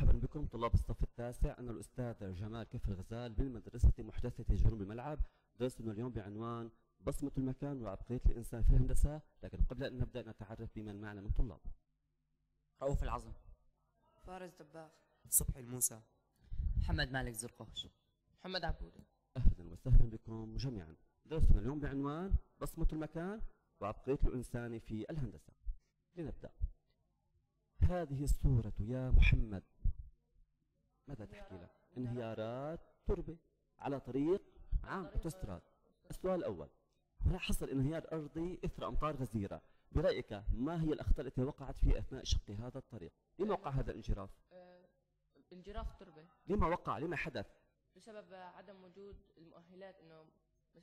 مرحبا بكم طلاب الصف التاسع. أنا الأستاذ جمال كف الغزال بالمدرسة محدثة جنوب الملعب. درسنا اليوم بعنوان بصمة المكان وعبقرية الإنسان في الهندسة. لكن قبل أن نبدأ نتعرف بمن معنا من طلاب. رؤوف العظم. فارس دباغ. صبحي الموسى. محمد مالك زرقوش محمد عبودة أهلا وسهلا بكم جميعا. درسنا اليوم بعنوان بصمة المكان وعبقرية الإنسان في الهندسة. لنبدأ. هذه الصورة يا محمد. ماذا تحكي لك انهيارات تربة على طريق عام أوتوستراد. السؤال الأول هنا حصل انهيار أرضي إثر أمطار غزيرة؟ برأيك ما هي الأخطاء التي وقعت في أثناء شق هذا الطريق؟ لما وقع هذا الانجراف؟ آه، انجراف التربة لما وقع؟ لما حدث؟ بسبب عدم وجود المؤهلات إنه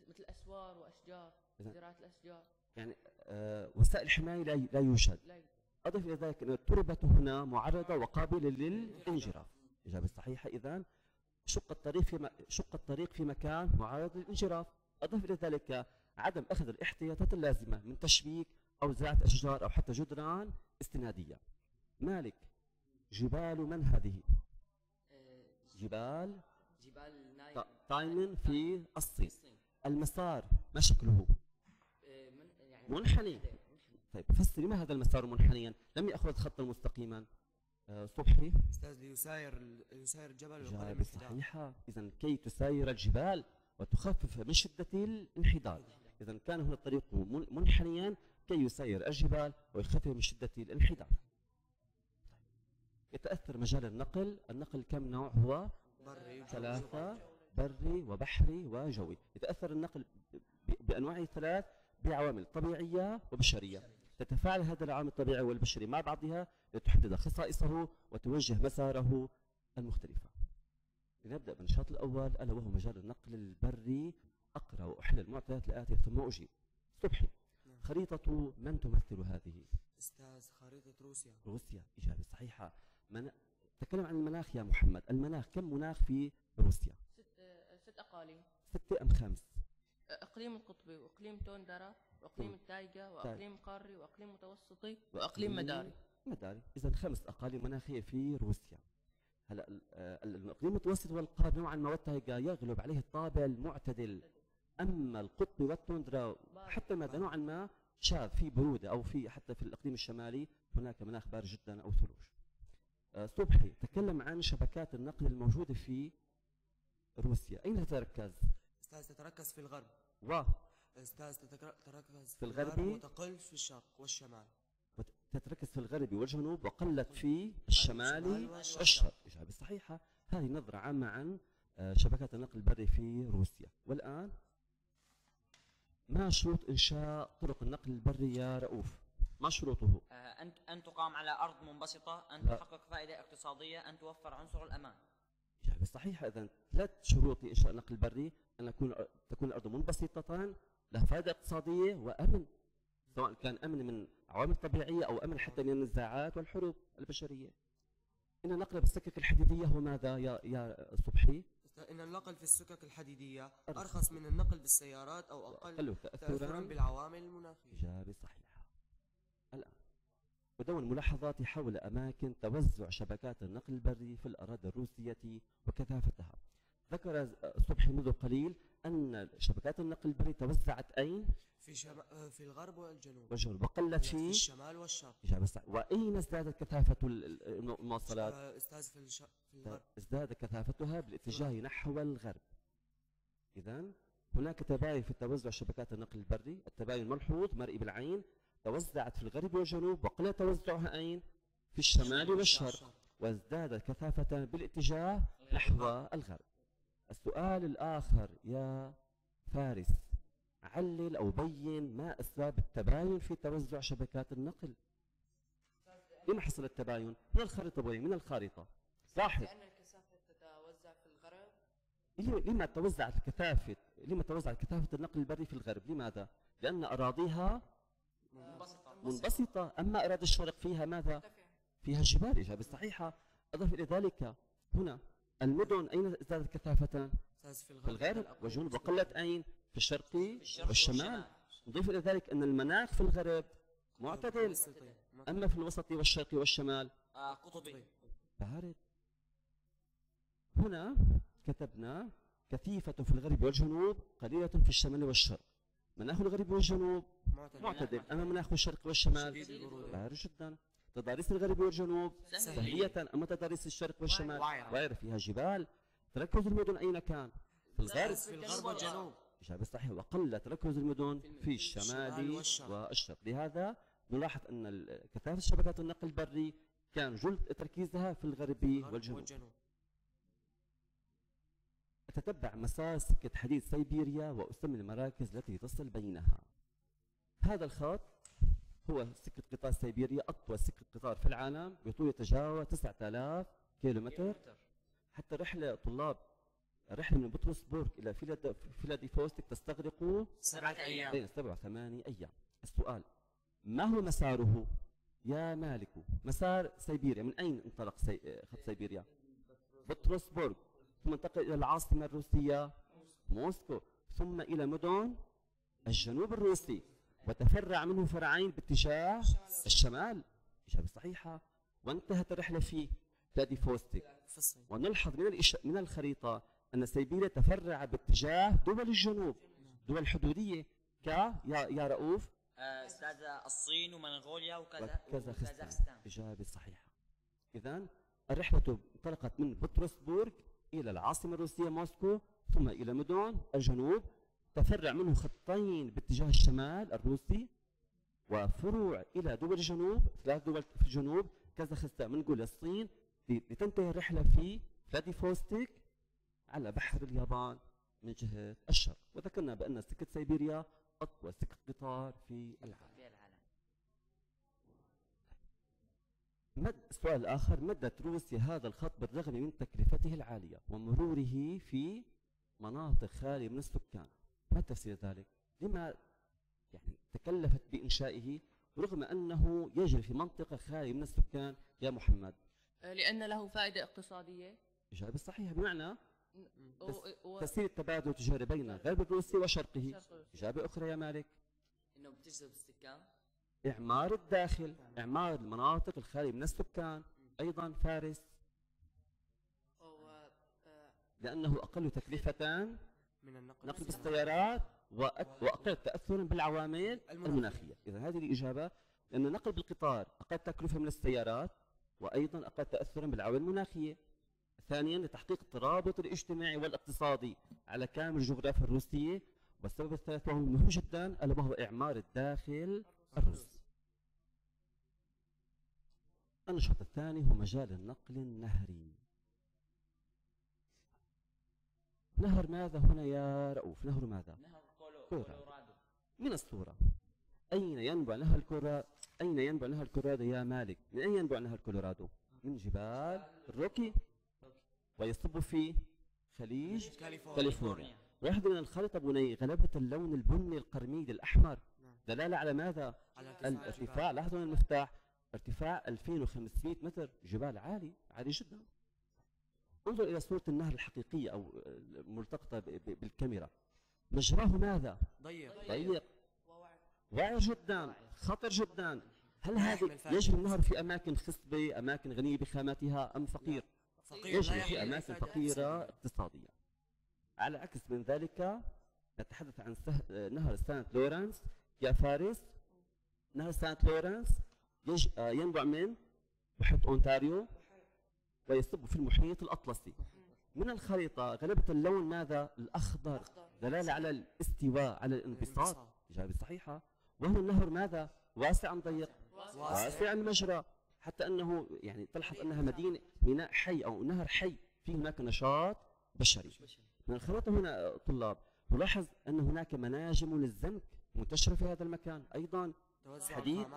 مثل أسوار وأشجار زراعة الأشجار. يعني آه وسائل الحماية لا لا يوجد. لا أضف إلى ذلك أن التربة هنا معرضة وقابلة للانجراف. إجابة صحيحة. إذا شق الطريق في. شق الطريق في مكان معرض للانجراف. أضف إلى ذلك عدم أخذ الاحتياطات اللازمة من تشبيك أو زراعة أشجار أو حتى جدران استنادية. مالك جبال من هذه؟ جبال. جبال تا- تايمن في الصين. المسار ما شكله؟ آه، يعني منحني. طيب فسري ما هذا المسار منحنيا؟ لم يأخذ خطا مستقيما آه، صبحي. أستاذ ليساير يساير الجبل ويقلل صحيحة. إذا كي تساير الجبال وتخفف من شدة الانحدار. إذا كان هنا الطريق من- منحنيا كي يسير الجبال ويخفف من شدة الانحدار. يتأثر مجال النقل. النقل كم نوع هو؟ بري. ثلاثة. بري وبحري وجوي. يتأثر النقل بأنواعه الثلاث بعوامل طبيعية وبشرية. تتفاعل هذا العوامل الطبيعي والبشري مع بعضها لتحدد خصائصه وتوجه مساره المختلفة. لنبدأ بالنشاط الأول ألا وهو مجال النقل البري. أقرأ وأحل المعطيات الآتية ثم أجيب صبحي. خريطة من تمثل هذه؟ أستاذ خريطة روسيا. روسيا. إجابة صحيحة. من... تكلم عن المناخ يا محمد. المناخ كم مناخ في روسيا؟ ست آه، ست أقاليم. ستة أم خمس؟ إقليم القطبي وإقليم توندرا وإقليم التايجا وإقليم قاري وإقليم متوسطي وإقليم مداري. مداري. إذا خمس أقاليم مناخية في روسيا. هلا ال- الإقليم المتوسط والقاري نوعا ما والتايجا يغلب عليه الطابع المعتدل. أما القطب والتوندرا حتى ماذا نوعا ما شاذ في برودة أو في حتى في الإقليم الشمالي هناك مناخ بارد جدا أو ثلوج. آه، صبحي تكلم عن شبكات النقل الموجودة في روسيا. أين تتركز؟ أستاذ تتركز في الغرب. و. أستاذ تتك- تتركز في الغرب؟ وتقل في الشرق والشمال. تتركز في الغرب والجنوب وقلت في الشمال الشمال. والشرق. والشرق إجابة صحيحة. هذه نظرة عامة عن آه، شبكات النقل البري في روسيا. والآن ما شروط إنشاء طرق النقل البري يا رؤوف؟ ما شروطه؟ آه، أن أن تقام على أرض منبسطة أن. تحقق فائدة اقتصادية أن توفر عنصر الأمان. صحيحة إذا ثلاث شروط لإنشاء النقل البري أن يكون تكون الأرض منبسطة لها فائدة اقتصادية وأمن سواء كان أمن من عوامل طبيعية أو أمن حتى من النزاعات والحروب البشرية إن النقل بالسكك الحديدية هو ماذا يا يا صبحي؟ إن النقل في السكك الحديدية أرخص من النقل بالسيارات أو أقل أقل. تاثرا بالعوامل المناخية إجابة صحيحة الآن ودون ملاحظاتي حول أماكن توزع شبكات النقل البري في الأراضي الروسية وكثافتها. ذكر صبحي منذ قليل أن شبكات النقل البري توزعت أين؟ في شم... آه، في الغرب والجنوب. والجنوب. وقلت في في الشمال والشرق. وأين ازدادت كثافة ال- ال- المواصلات؟ آه، أستاذ في الش... في الغرب. ازداد كثافتها بالاتجاه نحو الغرب. إذا هناك تباين في توزع شبكات النقل البري. التباين ملحوظ مرئي بالعين. توزعت في الغرب والجنوب وقل توزعها أين؟ في الشمال والشرق وازدادت كثافة بالاتجاه نحو الغرب. السؤال الآخر يا فارس علل أو بين ما أسباب التباين في توزع شبكات النقل؟ لما حصل التباين؟ من الخريطة بوي من الخارطة لاحظ. لأن الكثافة تتوزع في الغرب. لما توزعت الكثافة لما توزعت كثافة النقل البري في الغرب؟ لماذا؟ لأن أراضيها منبسطة. منبسطة. أما أراضي الشرق فيها ماذا؟ فيها جبال إجابة صحيحة أضف إلى ذلك هنا المدن. أين ازدادت كثافة؟ في الغرب والجنوب وقلت أين؟ في الشرق والشمال. نضيف إلى ذلك أن المناخ في الغرب معتدل. أما في الوسط والشرق والشمال؟ آه، قطبي بارد هنا كتبنا كثيفة في الغرب والجنوب قليلة في الشمال والشرق. مناخ الغرب والجنوب معتدل. معتدل. أما مناخ الشرق والشمال. بارد جدا. تضاريس الغرب والجنوب. سهلية أما تضاريس الشرق والشمال. وعرة فيها جبال. تركز المدن أين كان؟ في الغرب. في الغرب والجنوب. إجابة صحيحة. وقل تركز المدن في الشمال والشرق. لهذا نلاحظ أن كثافة شبكات النقل البري كان جل تركيزها في الغرب الغرب والجنوب. والجنوب. أتتبع مسار سكة حديد سيبيريا وأسمي المراكز التي تصل بينها. هذا الخط هو سكة قطار سيبيريا أطول سكة قطار في العالم بطول يتجاوز 9000 كيلومتر. حتى رحلة طلاب رحلة من بطرسبورغ إلى فيلاد- فيلادلفوستيك تستغرق سبعة أيام. بين سبع وثمانية أيام. السؤال ما هو مساره؟ يا مالك مسار سيبيريا من أين انطلق سي... خط سيبيريا؟ بطرسبورغ. ثم انتقل إلى العاصمة الروسية موسكو. ثم إلى مدن الجنوب الروسي. وتفرع منه فرعين باتجاه الشمال. إجابة صحيحة. وانتهت الرحلة في فلاديفوستيك في الصين ونلحظ من الإش... من الخريطة أن سيبيريا تفرع باتجاه دول الجنوب. دول الحدودية ك يا يا رؤوف. آه، أستاذ الصين ومنغوليا وكذا وكازاخستان إجابة صحيحة. إذا الرحلة انطلقت من بطرسبورغ إلى العاصمة الروسية موسكو ثم إلى مدن الجنوب. تفرع منه خطين باتجاه الشمال الروسي وفروع إلى دول الجنوب ثلاث دول في الجنوب كازاخستان منغوليا الصين لتنتهي الرحلة في فلاديفوستيك على بحر اليابان من جهة الشرق. وذكرنا بأن سكة سيبيريا أطول سكة قطار في العالم. في العالم. مد السؤال الآخر مدت روسيا هذا الخط بالرغم من تكلفته العالية ومروره في مناطق خالية من السكان. ما تفسير ذلك؟ لما يعني تكلفت بإنشائه رغم أنه يجري في منطقة خالية من السكان يا محمد. آه، لأن له فائدة اقتصادية. إجابة صحيحة بمعنى تسهيل التبادل التجاري بين غرب روسيا وشرقه. شرق. إجابة أخرى يا مالك. إنه بتجذب السكان. إعمار الداخل إعمار المناطق الخالية من السكان أيضا فارس. آه، لأنه أقل تكلفة من النقل نقل بالسيارات وأقل تاثرا بالعوامل المناخية. المناخية، إذا هذه الإجابة لأن النقل بالقطار أقل تكلفة من السيارات وأيضا أقل تاثرا بالعوامل المناخية. ثانيا لتحقيق الترابط الاجتماعي والاقتصادي على كامل الجغرافيا الروسية، والسبب الثالث وهو مهم جدا الا وهو إعمار الداخل الروسي. النشاط الثاني هو مجال النقل النهري. نهر ماذا هنا يا رؤوف؟ نهر ماذا؟ نهر كولو- كولورادو. كولورادو من الصورة أين ينبع نهر الكورا أين ينبع نهر الكولورادو يا مالك؟ من أين ينبع نهر الكولورادو؟ من جبال الروكي ويصب في خليج كاليفورنيا كاليفورنيا واحد من الخريطة بني غلبة اللون البني القرميدي الأحمر نعم. دلالة على ماذا؟ على ارتفاع الارتفاع لاحظوا المفتاح ارتفاع 2500 متر جبال عالي عالي جدا انظر إلى صورة النهر الحقيقية أو ب- بالكاميرا. مجراه ماذا؟ ضيق. ضيق. وعر جدا. خطر جدا. هل هذا. يجري النهر في أماكن خصبه أماكن غنية بخاماتها أم فقير؟ فقير يجري في فقيرة اقتصادية. اقتصاديا على عكس من ذلك نتحدث عن. نهر سانت لورنس يا فارس. نهر سانت لورنس يج... آه، ينبع من محيط أونتاريو. ويصب في المحيط الأطلسي. من الخريطة غلبة اللون ماذا؟ الأخضر. دلالة على الاستواء على الانبساط. إجابة صحيحة. وهو النهر ماذا؟ واسع أم ضيق؟ واسع. المجرى حتى أنه يعني تلحظ أنها مدينة ميناء حي أو نهر حي فيه هناك نشاط بشري. من الخريطة هنا طلاب نلاحظ أن هناك مناجم للزنك منتشرة في هذا المكان أيضا. حديد.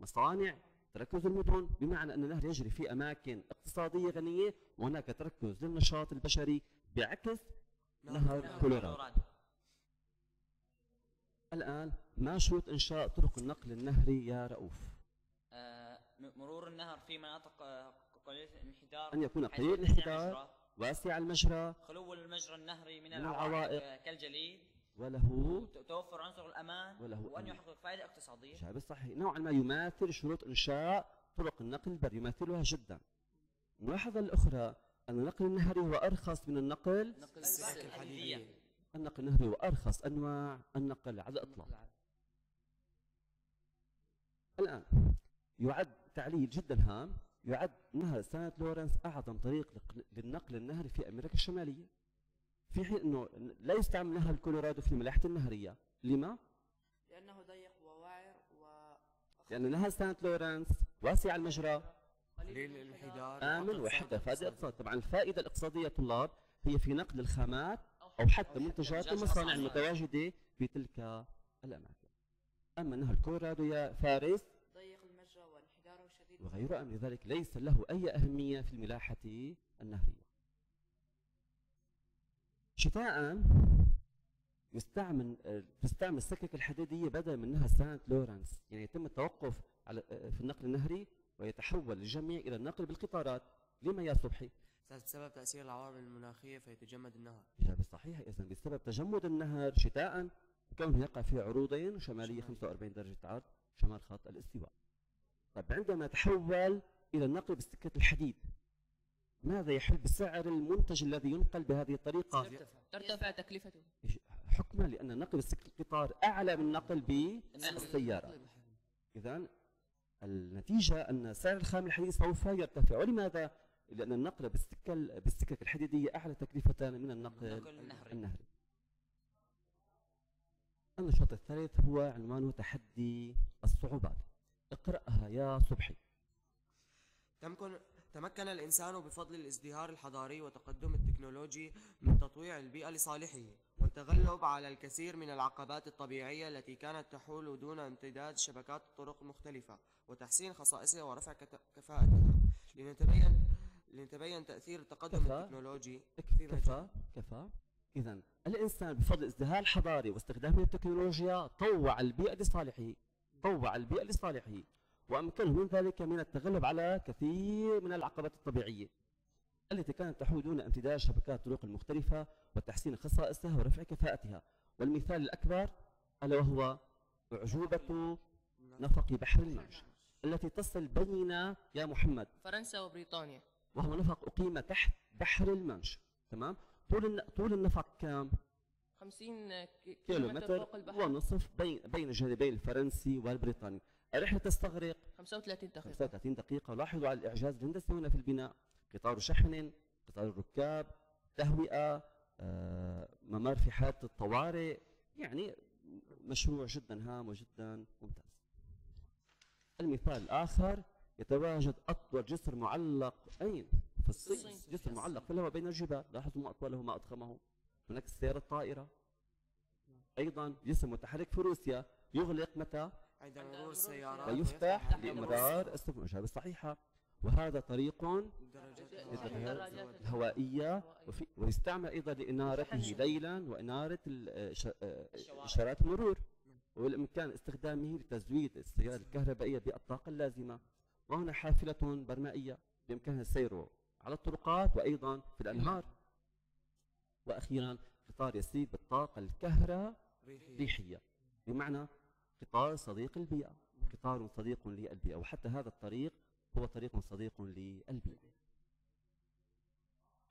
مصانع تركز المدن بمعنى أن النهر يجري في أماكن اقتصادية غنية وهناك تركز للنشاط البشري بعكس نهر كولورادو الآن ما شروط إنشاء طرق النقل النهري يا رؤوف؟ آه، مرور النهر في مناطق آه، قليلة الانحدار أن يكون قليل الانحدار. واسع المجرى خلو المجرى النهري من, من العوائق. كالجليد. وله توفر عنصر الأمان وله وأن. يحقق فائدة اقتصادية. إجابة صحيح نوعا ما يماثل شروط إنشاء طرق النقل البري يماثلها جدا. الملاحظة الأخرى أن النقل النهري هو أرخص من النقل نقل السكك الحديدية النقل النهري هو أرخص أنواع النقل على الإطلاق الآن يعد تعليل جدا هام يعد نهر سانت لورنس أعظم طريق للنقل النهري في أمريكا الشمالية. في حين أنه لا يستعمل نهر الكولورادو في الملاحة النهرية. لما؟ لأنه ضيق وواعر و لأن نهر سانت لورنس واسع المجرى. قليل الانحدار. فائدة اقتصادية. اقتصاد طبعا الفائدة الإقتصادية طلاب هي في نقل الخامات أو حتى منتجات المصانع المتواجدة في تلك الأماكن. أما نهر الكولورادو يا فارس ضيق المجرى وانحداره شديد. وغير أمر ذلك ليس له أي أهمية في الملاحة النهرية. شتاء يستعمل تستعمل السكك الحديدية بدلا من نهر سانت لورنس يعني يتم التوقف على في النقل النهري ويتحول الجميع إلى النقل بالقطارات. لما يا صبحي؟ بسبب تأثير العوامل المناخية فيتجمد النهر. إجابة صحيحة إذا بسبب تجمد النهر شتاء كونه يقع في عروضين شمالية 45 درجة عرض شمال خط الاستواء. طيب عندما تحول إلى النقل بسكة الحديد ماذا يحل بسعر المنتج الذي ينقل بهذه الطريقة؟ ترتفع تكلفته. حكما لأن نقل بسكة القطار أعلى من نقل بالسيارة إذا النتيجة أن سعر الخام الحديد سوف يرتفع. ولماذا؟ لأن النقل بالسكة بالسكك الحديدية أعلى تكلفة من النقل نقل النهري. النهري. النشاط الثالث هو عنوانه تحدي الصعوبات. اقرأها يا صبحي. تمكن تمكن الإنسان بفضل الازدهار الحضاري وتقدم التكنولوجي من تطويع البيئة لصالحه والتغلب على الكثير من العقبات الطبيعية التي كانت تحول دون امتداد شبكات الطرق المختلفة وتحسين خصائصها ورفع كفاءتها. لنتبين لنتبين تأثير التقدم كفى. التكنولوجي في كفى كفى إذا الإنسان بفضل ازدهار الحضاري واستخدامه التكنولوجيا طوع البيئة لصالحه طوع البيئة لصالحه. وأمكنه من ذلك من التغلب على كثير من العقبات الطبيعية التي كانت تحول دون امتداد شبكات الطرق المختلفة وتحسين خصائصها ورفع كفاءتها. والمثال الأكبر ألا وهو أعجوبة نفق بحر المانش التي تصل بين يا محمد. فرنسا وبريطانيا. وهو نفق أقيم تحت بحر المانش تمام؟ طول طول النفق كم 50 كي- كيلو متر ونصف بين بين الجانبين الفرنسي والبريطاني. الرحلة تستغرق 35 دقيقة. 35 دقيقة. لاحظوا على الإعجاز الهندسي هنا في البناء. قطار شحن قطار الركاب تهوئة آه، ممر في حالة الطوارئ. يعني مشروع جدا هام وجدا ممتاز. المثال الآخر يتواجد أطول جسر معلق. أين؟ في الصين. الصين. جسر معلق في الهواء بين الجبال. لاحظوا ما أطوله ما أضخمه. هناك السيارة الطائرة. أيضا جسر متحرك في روسيا. يغلق متى؟ عند مرور السيارات ويفتح لإمرار السفن. الصحيحة. وهذا طريق الهوائية. وفي ويستعمل أيضا لإنارته. ليلا وإنارة. إشارات المرور. وبالإمكان استخدامه لتزويد السيارات الكهربائية بالطاقة اللازمة. وهنا حافلة برمائية بإمكانها السير على الطرقات وأيضا في الأنهار. وأخيرا قطار يسير بالطاقة الكهربائية. بمعنى قطار صديق البيئة قطار صديق للبيئة وحتى هذا الطريق هو طريق صديق للبيئة.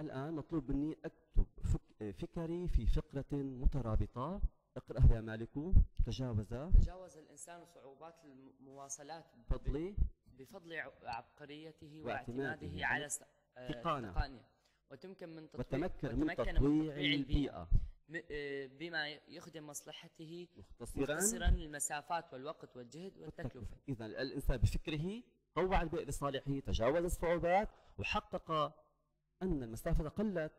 الآن مطلوب مني أكتب فك فكري في فقرة مترابطة. اقرأها يا مالك. تجاوز. تجاوز الإنسان صعوبات المواصلات بفضل ع- عبقريته واعتماده. على آه، تقانة. وتمكن من تطوير وتمكن من تطويع البيئة. آه، بما يخدم مصلحته مختصرا. مختصرا المسافات والوقت والجهد والتكلفة. إذا الإنسان بفكره طوع البيئة لصالحه تجاوز الصعوبات وحقق أن المسافة قلت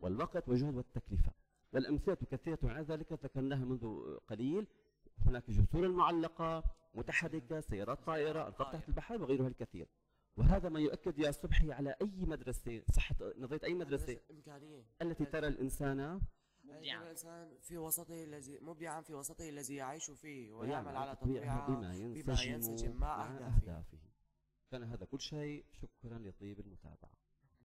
والوقت والجهد والتكلفة. والأمثلة كثيرة على ذلك ذكرناها منذ قليل. هناك جسور معلقة متحركة سيارات طائرة أنفاق تحت البحر وغيرها الكثير. وهذا ما يؤكد يا صبحي على أي مدرسة صحة نظرية أي مدرسة إمكانية. التي ترى الإنسان. الإنسان في وسطه الذي مبدعا في وسطه الذي يعيش فيه ويعمل على تطبيعها بما ينسجم مع أهدافه. أهدافه. كان هذا كل شيء. شكرا لطيب المتابعة.